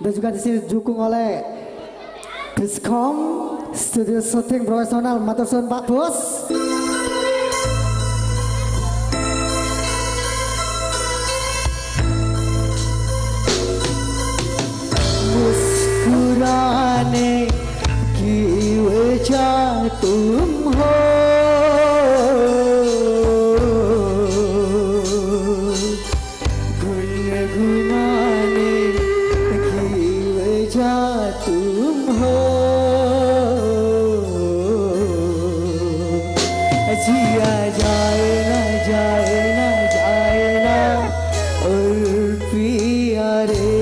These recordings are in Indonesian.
dan juga didukung oleh Diskom Studio Shooting Profesional Matusun Pak Bos. Muskurane kiwe jatuh. পিয়ারে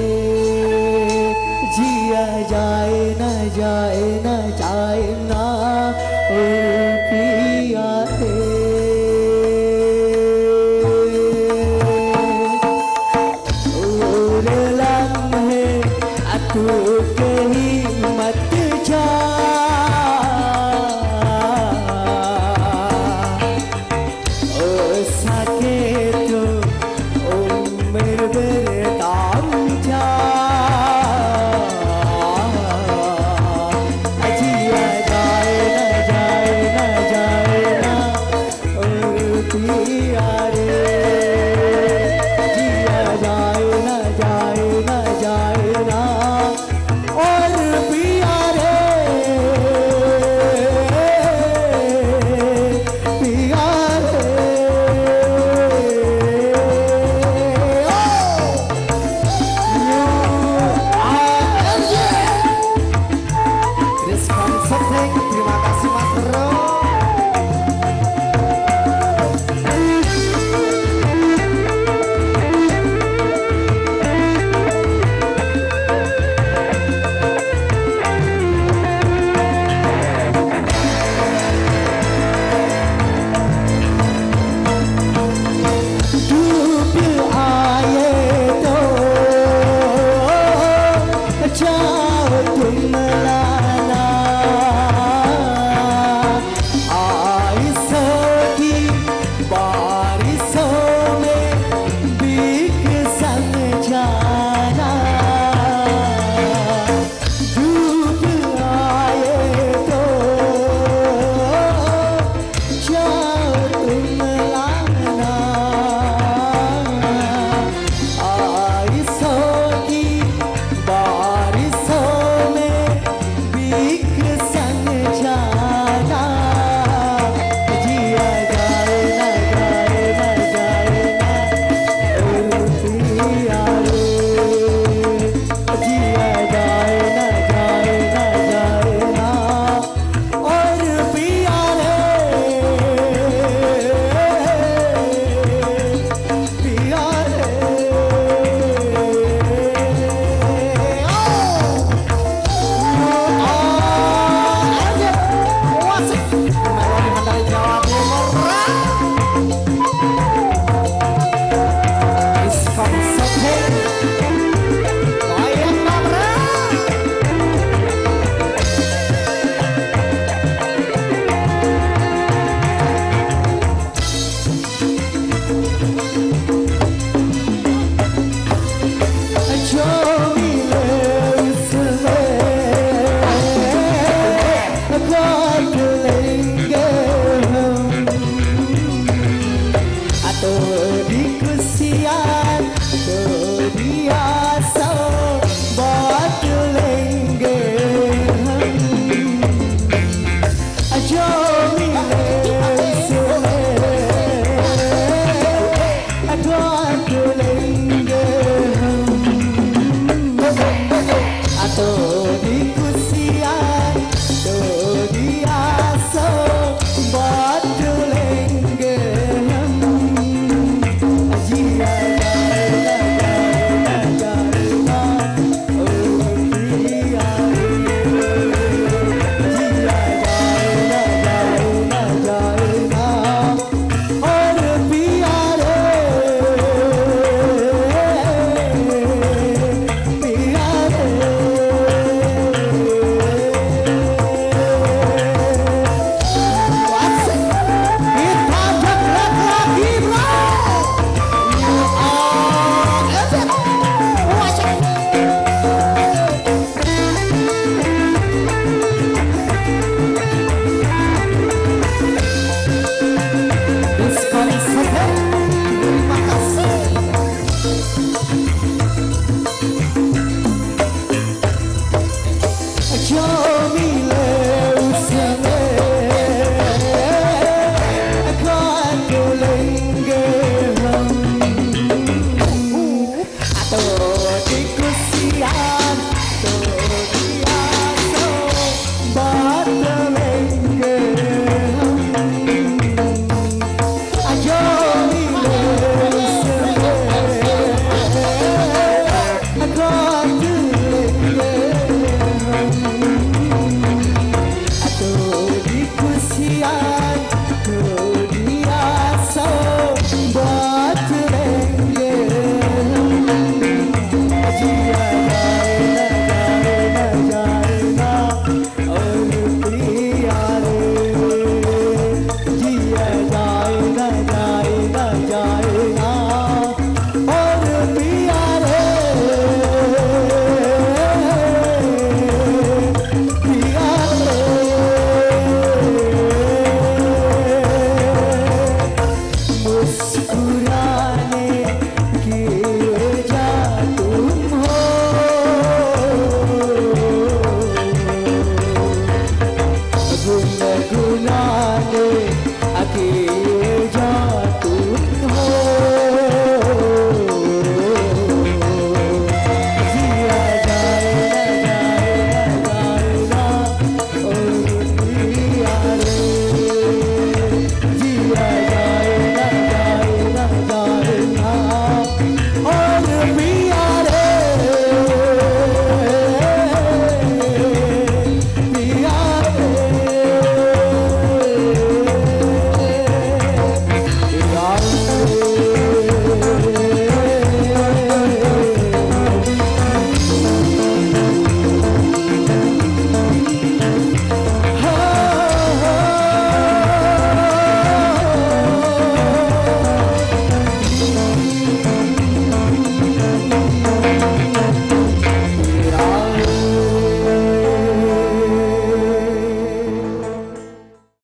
Hello.